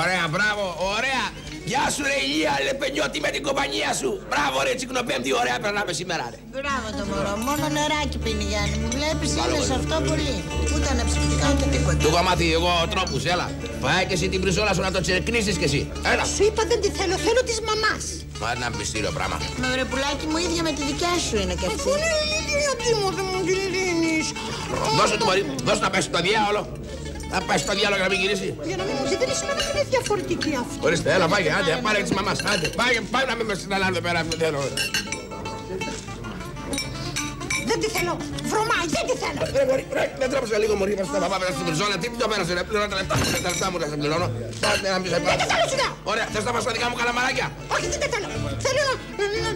Ωραία, μπράβο, ωραία. Γεια σου ρε Ηλία, λεπενιώτη με την κομπανία σου. Μπράβο ρε τσικνοπέμπτη, ωραία περνάμε σήμερα ρε. Μπράβο το μωρό, μόνο νεράκι πίνει Γιάννη μου. Βλέπεις είναι σε αυτό πολύ. Ούτε αναψυκτικά ούτε τίποτα. Του έχω μάθει εγώ τρόπους, έλα. Πάει και εσύ την πριζόλα σου να το τσεκνίσεις κι εσύ. Έλα. Σου είπα δεν τη θέλω, θέλω της μαμάς. Μα ένα μυστήριο πράγμα. Με βρε πουλάκι μου ίδια με τη δικιά σου είναι κι αυτή. Αφού είναι ηλικία γιατί μου δεν μου την λύνεις. Δώσε του μωρή, δώσε να πέσει το διάολο. Να πέσει το διάολο για να μην γυρίσει. Για να μην μου ζητήσει σημαίνει ότι είναι διαφορετική αυτή. Ορίστε, έλα, πάγε, άντε, πάρε της μαμάς, άντε, πάγε, πάγε να μην με συναλλάνε εδώ πέρα, δεν θέλω. Δεν τη θέλω. Βρωμάει, δεν τη θέλω. Ρε μωρή, ρε, δεν τρέψε λίγο μωρή, μας τα παπά πέρα στην πριζόλα, τι το πέρασε, ρε, πληρώνω τα λεπτά μου, τα λεπτά μου, τα σε πληρώνω. Πάτε να μην σε Δεν τη θέλω σου λέω. Ωραία, θες να πας στα δικά μου καλαμαράκια; Όχι, δεν τη θέλω. Θέλω να, να,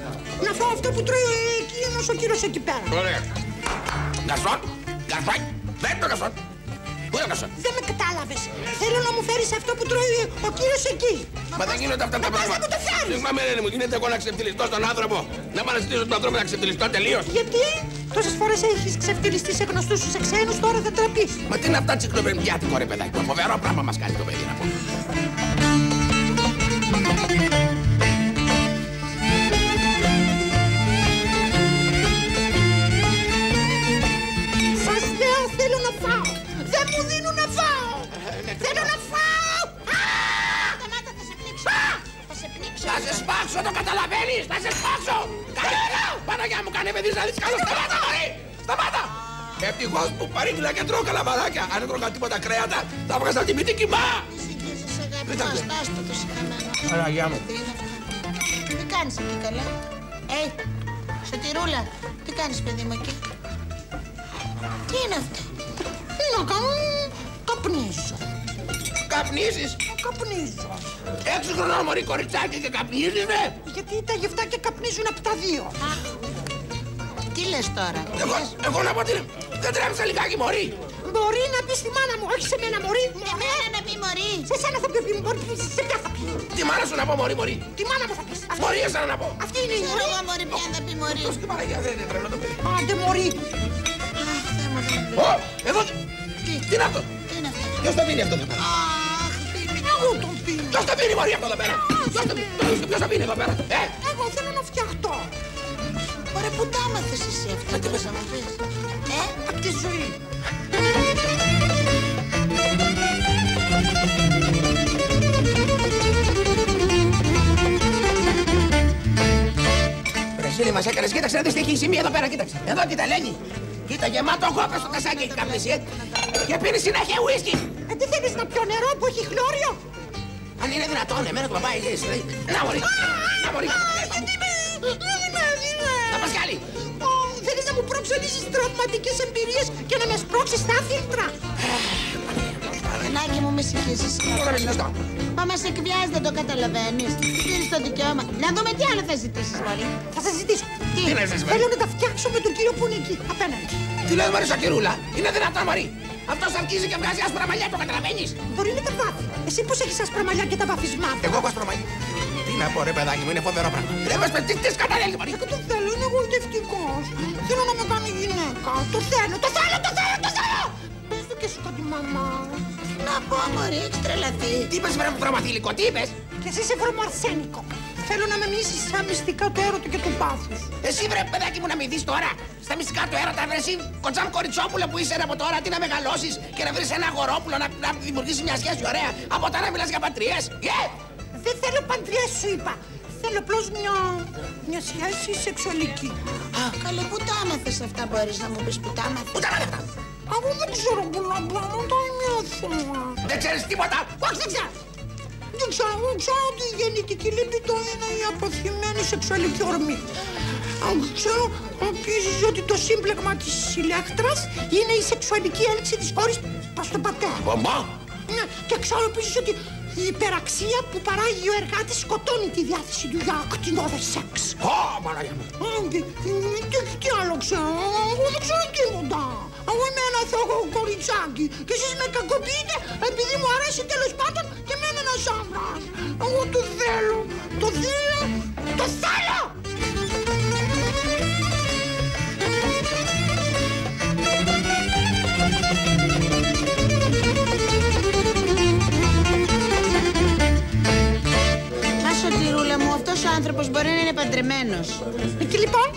να φάω αυτό που τρώει εκείνος ο κύριος εκεί πέρα. Ωραία. Γκαρσόν, γκαρσόν, δεν το γκαρσόν. Πού είναι ο γκαρσόν. Δεν με κατάλαβες. Θέλω να μου φέρεις αυτό που τρώει ο κύριος εκεί. Μα δεν γίνονται αυτά τα Μα πας πράγματα. να μου το φέρεις. Συγγνώμη, ρε μου, γίνεται εγώ να ξεφτυλιστώ στον άνθρωπο. Να πάω να ζητήσω τον άνθρωπο να ξεφτυλιστώ τελείως. Γιατί; Τόσες φορές έχεις ξεφτυλιστεί σε γνωστούς σου σε ξένους, τώρα δεν τραπείς. Μα τι είναι αυτά τσικλοπενδιάτικο ρε παιδάκι. μου. Φοβερό πράγμα μας κάνει το παιδί να πω. Σε πνίξω. Θα σε σπάξω, το καταλαβαίνεις, θα σε σπάξω. Κανένα. Παναγιά μου κάνε παιδί να δεις καλό. Σταμάτα, μωρή. Σταμάτα. Ευτυχώς που παρήγγειλα και τρώω καλαμαράκια. Αν δεν τρώγα τίποτα κρέατα, θα βγάζα από τη μύτη μα. Συγχύζεσαι αγάπη Κοίτα μου, και. αστάστο το συγχαμένο. Παναγιά μου. Τι είναι αυτό; Τι κάνεις εκεί καλά; Ε, Σωτηρούλα, τι κάνεις παιδί μου εκεί; Τι είναι αυτό; Τι να κάνω, καπνίζω. Καπνίζεις; Καπνίζω. Έξι χρονών μωρή κοριτσάκι και καπνίζεις, ρε. Γιατί τα γευτάκια καπνίζουν από τα δύο. Τι λες τώρα; τι Εγώ, λες; εγώ να πω τι είναι. Δεν τρέμψα λιγάκι μωρή. Μπορεί να πεις στη μάνα μου, όχι σε μένα, Μωρή. Εμένα να πει μωρή. Σε σένα θα πει, μπορεί, σε ποια θα πει. Τι μάνα σου να πω μωρή, μωρή. Τη μάνα μου θα πεις. Αυτή, Μωρή εσένα να πω. αυτή είναι η Ξέρω Μωρή. εγώ μωρή ποια θα πει μωρή. Δώσε και Παναγιά, δεν είναι τρελό το παιδί. Άντε, Μωρή. Αχ, Θεέ μου, δεν Ω, εδώ. Τι, Τι είναι αυτό; τι είναι αυτό; Ποιος το πίνει αυτό εδώ πέρα. Αχ, πίνεις; Εγώ τον πίνω. Ποιος το πίνει μωρή αυτό εδώ πέρα; Ποιος το πίνει; Ποιος το πίνει εδώ πέρα; Ε, Εγώ θέλω να φτιαχτώ. Ωραία, πού τα άμαθες εσύ αυτά, μπορείς να μου πεις. Ε, Απ' τη ζωή. Ρε Ζήλη μας έκανες, κοίταξε να δεις τι έχει η σημεία εδώ πέρα, κοίταξε. Εδώ κοίτα, Ελένη. Κοίτα, γεμάτο κόπες στο τασάκι έχει καπνίσει, ε. Και πίνει συνέχεια ουίσκι. Ε, τι θέλεις να πιω νερό που έχει χλώριο; Αν είναι δυνατόν, εμένα το παπάει, εσύ. λέει, Να μωρή, να μωρή. Γιατί με... Δεν είμαι, δεν είμαι. Να πας κι άλλη. Ω, Θέλεις να μου προξενήσεις τραυματικές εμπειρίες και να με σπρώξεις τα φίλτρα. Ανάγκη μου, μη συγχύσεις. Τώρα είναι σωστό. Μα μας εκβιάζει, δεν το καταλαβαίνεις. Δίνεις το δικαίωμα. Να δούμε τι άλλο θα ζητήσεις, μωρή. Θα σας ζητήσω. Τι; Τι να ζεις, Θέλω να τα φτιάξω με τον κύριο που είναι εκεί, απέναντι. Τι λες μωρή Σακυρούλα, είναι δυνατόν μωρή. Αυτός αρχίζει και βγάζει άσπρα μαλλιά, το καταλαβαίνεις; Μπορεί να τα βάφει. Εσύ πώς έχεις άσπρα μαλλιά και τα βαφισμάτα. Εγώ έχω άσπρα μαλλιά. Τι να πω ρε παιδάκι μου, είναι φοβερό πράγμα. Ρε μας πες, τι τι σκαταλέλεις μωρή. Εγώ το θέλω, είναι εγωιτευτικός. Θέλω να με κάνει γυναίκα. Το θέλω, το θέλω, το θέλω, το θέλω. Πες του και σου κάτι μαμά. Να πω, μωρή, έχεις τρελαθεί. Τι είπες βρε βρωμαθήλικο, τι είπες; Και εσύ είσαι βρωμοαρσένικο. Θέλω να με μίσεις σαν μυστικά του έρωτα και του πάθους. Εσύ βρε παιδάκι μου να με δεις τώρα. Στα μυστικά του έρωτα βρε εσύ κοτσάμ κοριτσόπουλο που είσαι από τώρα τι να μεγαλώσεις και να βρεις ένα αγορόπουλο να, να δημιουργήσεις μια σχέση ωραία. Από τώρα μιλάς για πατριές. Yeah! Δεν θέλω παντριές σου είπα. Θέλω απλώς μια, μια σχέση σεξουαλική. Α, καλέ, πού τα άμαθες αυτά, μπορείς να μου πεις που τα άμαθες; Ούτε να δεν φτάνω. Εγώ δεν ξέρω πολλά πράγματα, είμαι αθώα. Δεν ξέρεις τίποτα. Όχι, δεν ξέρω. Δεν ξέρω, εγώ ξέρω ότι η γεννητική λίμπητο είναι η αποθυμένη σεξουαλική ορμή. Αν ξέρω επίσης ότι το σύμπλεγμα της ηλέκτρας είναι η σεξουαλική έλξη της κόρης προς τον πατέρα. Μπομπό. Ναι, και ξέρω επίσης ότι η υπεραξία που παράγει ο εργάτης σκοτώνει τη διάθεση του για ακτινόδες σεξ. Ω, Παναγία μου. Α, και- και- και τι άλλο ξέρω, εγώ δεν ξέρω τίποτα φτωχό κοριτσάκι και εσείς με κακοποιείτε επειδή μου αρέσει τέλος πάντων και με ένα άντρας. Εγώ το θέλω, το θέλω, το θέλω! Μα σωτηρούλα μου, αυτός ο άνθρωπος μπορεί να είναι παντρεμένος. Ε, και λοιπόν,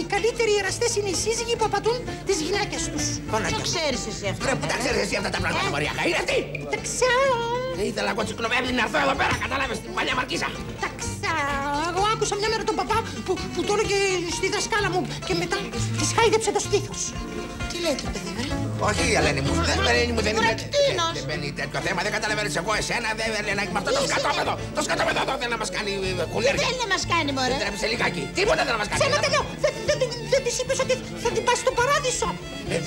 οι καλύτεροι εραστές είναι οι σύζυγοι που απατούν τις γυναίκες τους. Παναγιά Το μου. ξέρεις εσύ αυτό. Ρε που τα ε; ξέρεις εσύ αυτά τα πράγματα, Μωριακά. Είναι αυτή. Τα ξέρω. Δεν ήθελα εγώ τσικλοπέμπτη να έρθω εδώ πέρα, κατάλαβες, την παλιά μαρκίσα. Τα ξέρω. Εγώ άκουσα μια μέρα τον παπά που, που το έλεγε στη δασκάλα μου και μετά της χάιδεψε το στήθος. Τι λέει το παιδί, βρε. Όχι, Ελένη μου, δεν Ελένη μου, δεν είναι. Ουρακτίνος. Δεν μπαίνει τέτοιο θέμα, δεν καταλαβαίνεις εγώ εσένα, δεν Ελένα, με αυτό το Είσαι σκατόπεδο. Το σκατόπεδο εδώ δεν να μας κάνει ε, κουλέρια. Τι θέλει να μας κάνει, Δεν μωρέ. τρέψει λιγάκι. Τίποτα δεν να μας κάνει. Σένα τελειώ. Δεν, δεν, δεν, δεν της είπες ότι θα την πας στο παράδεισο.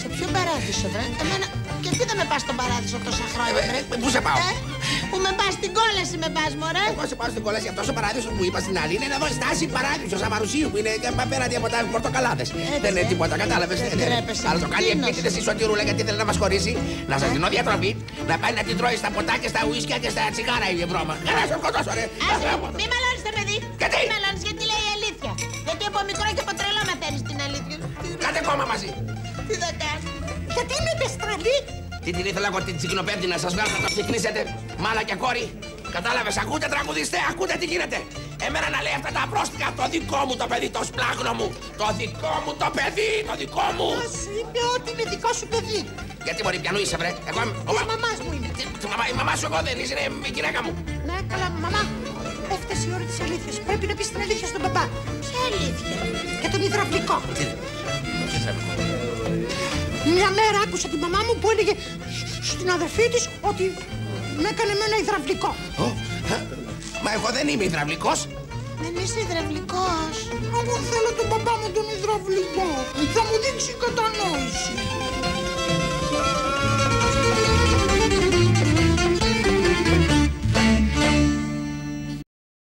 Σε ποιο παράδεισο, βρε; Εμένα, και τι δεν με πας στον παράδεισο τόσα χρόνια, Ε, βρε. ε, πού σε πάω; Ε, Που με πας στην κόλαση με πας, μωρέ. Εγώ σε πάω στην κολέση. Αυτό ο παράδεισος που είπα στην άλλη είναι εδώ η στάση παράδεισος Αμαρουσίου που είναι και απέναντι από τα πορτοκαλάδες. Δεν είναι τίποτα, κατάλαβες. δεν τρέπεσαι. Αλλά το κάνει Τίνος. επίτηδε η Σωτηρούλα γιατί θέλει να μας χωρίσει. Να σας δίνω διατροφή. Να πάει να την τρώει στα ποτάκια, στα ουίσκια και στα τσιγάρα η βρώμα. Καλά, σε σκοτώσω, ρε. Άσε, μη μαλώνεις το παιδί. Γιατί; Μη μαλώνεις γιατί λέει η αλήθεια. Γιατί από μικρό και από Κάτε κόμμα μαζί. Τι θα κάνω. Γιατί με πεστραλή. Τι την ήθελα εγώ την τσικνοπέμπτη να σας βγάλω να το ξεκινήσετε. Μάλα και κόρη. Κατάλαβες, ακούτε τραγουδιστέ, ακούτε τι γίνεται. Εμένα να λέει αυτά τα απρόστικα, το δικό μου το παιδί, το σπλάγνο μου. Το δικό μου το παιδί, το δικό μου. Μα σου είπε ότι είναι δικό σου παιδί; Γιατί μπορεί πιανού είσαι, βρε. Εγώ είμαι. ο Της μα- μαμάς μου είναι. Τι- τη μαμά- Η μαμά σου εγώ δεν είσαι, είναι η γυναίκα μου. Ναι, καλά, μαμά. Έφτασε η ώρα της αλήθειας. Πρέπει να πεις την αλήθεια στον παπά. Ποια αλήθεια; Για τον υδραυλικό. Τι τι θέλω. Μια μέρα άκουσα τη μαμά μου που έλεγε στην αδερφή της ότι με έκανε με ένα υδραυλικό. Ω, α, Μα εγώ δεν είμαι υδραυλικός. Δεν είσαι υδραυλικός. Εγώ θέλω τον παπά μου τον υδραυλικό. Θα μου δείξει κατανόηση.